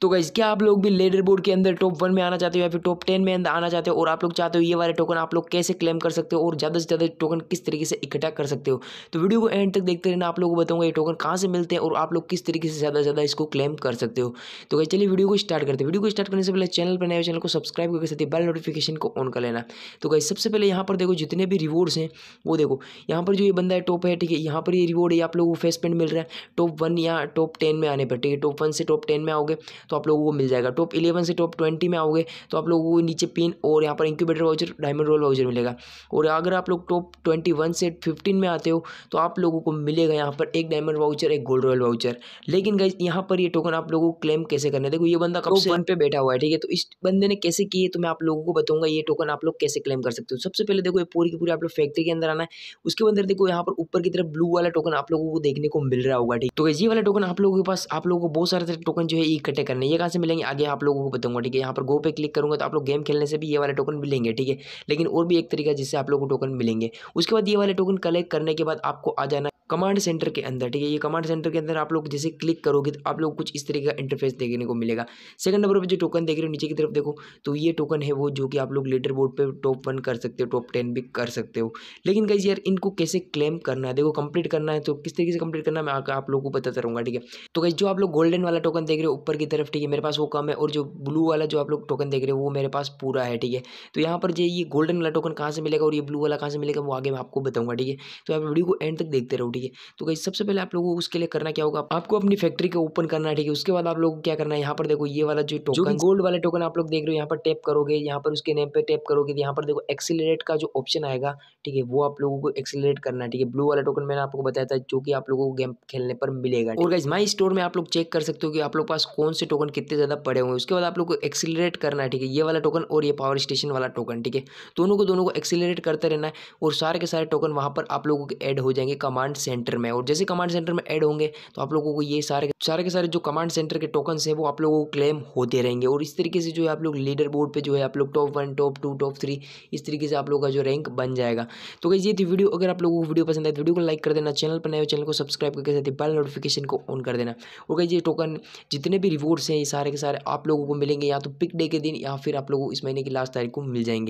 तो गाइज़ क्या आप लोग भी लेडर बोर्ड के अंदर टॉप वन में आना चाहते हो या फिर टॉप टेन में आना चाहते हो और आप लोग चाहते हो ये वाले टोकन आप लोग कैसे क्लेम कर सकते हो और ज़्यादा से ज़्यादा टोकन किस तरीके से इकट्ठा कर सकते हो? तो वीडियो को एंड तक देखते रहना, आप लोगों को बताऊँगा ये टोकन कहाँ से मिलते हैं और आप लोग किस तरीके से ज़्यादा से ज़्यादा इसको क्लेम कर सकते हो। तो गाइज़ चलिए वीडियो को स्टार्ट करते हैं। वीडियो को स्टार्ट करने से पहले चैनल पर नए चैनल को सब्सक्राइब करके साथ बेल नोटिफिकेशन को ऑन कर लेना। तो गाइज़ सबसे पहले यहाँ पर देखो, जितने भी रिवॉर्ड्स हैं, वो देखो। यहाँ पर जो ये बंदा है टॉप है, ठीक है, यहाँ पर ये रिवॉर्ड है आप लोगों को फेस पेंट मिल रहा है। टॉप वन या टॉप टेन में आने पर, ठीक है टॉप वन से टॉप टेन में आओगे। तो आप लोगों को मिल जाएगा। टॉप इलेवन से टॉप ट्वेंटी में आओगे तो आप लोगों को नीचे पिन और यहाँ पर incubator voucher diamond roll voucher मिलेगा। और अगर आप लोग टॉप ट्वेंटी वन से फिफ्टीन में आते हो तो आप लोगों को मिलेगा यहाँ पर एक डायमंड वाउचर एक गोल्ड रॉयल वाउचर लेकिन गाइज़ यहाँ पर ये टोकन आप लोगों को क्लेम कैसे करना है? देखो ये बंदा कब से वन पे बैठा हुआ है ठीक है? तो इस बंदे ने कैसे किए तो मैं आप लोगों को बताऊँगा ये टोकन आप लोग कैसे क्लेम कर सकते हो। सबसे पहले देखो ये पूरी की पूरी आप लोग फैक्ट्री के अंदर आना है। उसके अंदर देखो यहाँ पर ऊपर की तरफ़ ब्लू वाला टोकन आप लोगों को देखने को मिल रहा होगा ठीक तो ये वाला टोकन आप लोगों के पास आप लोगों को बहुत सारे टोकन जो है इकट्ठे करने ये कहाँ से मिलेंगे? आगे आप लोगों को बताऊँगा, ठीक है? यहाँ पर गो पे क्लिक करूँगा तो आप लोग गेम खेलने से भी ये वाले टोकन मिलेंगे, ठीक है? लेकिन और भी एक तरीका जिससे आप लोगों को टोकन मिलेंगे। उसके बाद ये वाले टोकन कलेक्ट करने के बाद आपको आ जाना कमांड सेंटर के अंदर, ठीक है? ये कमांड सेंटर के अंदर आप लोग जैसे क्लिक करोगे तो आप लोग कुछ इस तरीके का इंटरफेस देखने को मिलेगा। सेकंड नंबर पर जो टोकन देख रहे हो, नीचे की तरफ़ देखो तो ये टोकन है वो जो कि आप लोग लेटर बोर्ड पे टॉप वन कर सकते हो टॉप टेन भी कर सकते हो। लेकिन कहीं यार, इनको कैसे क्लेम करना है? देखो कंप्लीट करना है तो किस तरीके से कंप्लीट करना है, मैं आप लोगों को बताता रहूँगा, ठीक है? तो कहीं जो आप लोग गोल्डन वाला टोकन देख रहे हो ऊपर की तरफ़, ठीक है, मेरे पास वो कम है, और जो ब्लू वाला जो आप लोग टोकन देख रहे हो, वो मेरे पास पूरा है, ठीक है? तो यहाँ पर जो ये गोल्डन वाला टोकन कहाँ से मिलेगा और ये ब्लू वाला कहाँ से मिलेगा, वो आगे मैं आपको बताऊँगा, ठीक है? तो आप वीडियो को एंड तक देखते रहो, ठीक है। तो कहीं सबसे पहले आप लोगों को उसके लिए करना क्या होगा? आपको अपनी फैक्ट्री को ओपन करना है ठीक है। उसके बाद आप लोग क्या करना है? यहाँ पर देखो ये वाला जो टोकन गोल्ड वाले टोकन आप लोग देख रहे हो यहाँ पर टैप करोगे यहाँ पर उसके नेम पे टैप करोगे यहाँ पर देखो एक्सीलरेट का जो ऑप्शन आएगा ठीक है वो आप लोगों को एक्सीलरेट करना है ठीक है। ब्लू वाला टोकन मैंने आपको बताया था जो कि आप लोगों को गेम खेलने पर मिलेगा और गाइज़ माई स्टोर में आप लोग चेक कर सकते हो कि आप लोग पास कौन से टोकन कितने ज़्यादा पड़े हुए उसके बाद आप लोग को एक्सीलरेट करना है ठीक है ये वाला टोकन और ये पावर स्टेशन वाला टोकन ठीक है। दोनों को दोनों को एक्सीलरेट करते रहना है और सारे के सारे टोकन वहाँ पर आप लोगों के ऐड हो जाएँगे कमांड सेंटर में और जैसे कमांड सेंटर में ऐड होंगे तो आप लोगों को ये सारे सारे के सारे जो कमांड सेंटर के टोकन है, वो आप लोगों को क्लेम होते रहेंगे। और इस तरीके से जो है आप लोग लीडर बोर्ड पर जो है आप लोग top one top two top three इस तरीके से आप लोगों का जो रैंक बन जाएगा। तो कहीं ये थी वीडियो अगर आप लोगों को वीडियो पसंद आए तो वीडियो को लाइक कर देना। चैनल पर नए चैनल को सब्सक्राइब करके साथ ही बेल नोटिफिकेशन को ऑन कर देना। और कहीं ये टोकन जितने भी रिवॉर्ड्स हैं, ये सारे के सारे आप लोगों को मिलेंगे या तो पिक डे के दिन या फिर आप लोगों को इस महीने की लास्ट तारीख को मिल जाएँगे।